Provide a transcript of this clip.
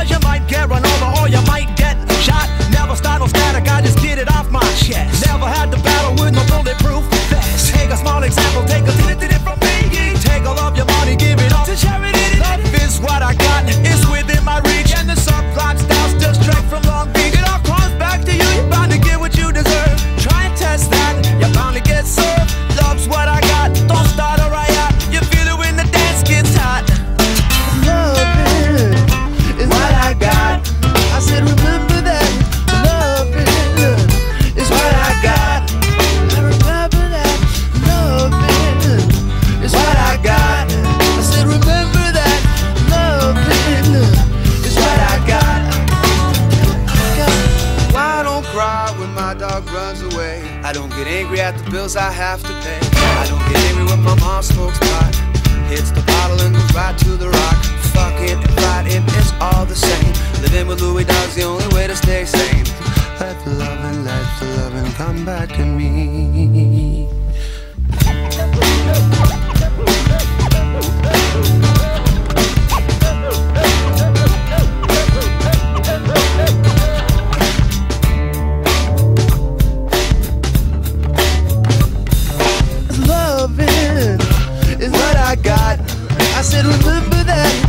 Cause you might get run over or you might get shot. Never start no static, I just get it off my chest. I don't get angry at the bills I have to pay. I don't get angry when my mom smokes pot, hits the bottle and. the I got. I said, remember that.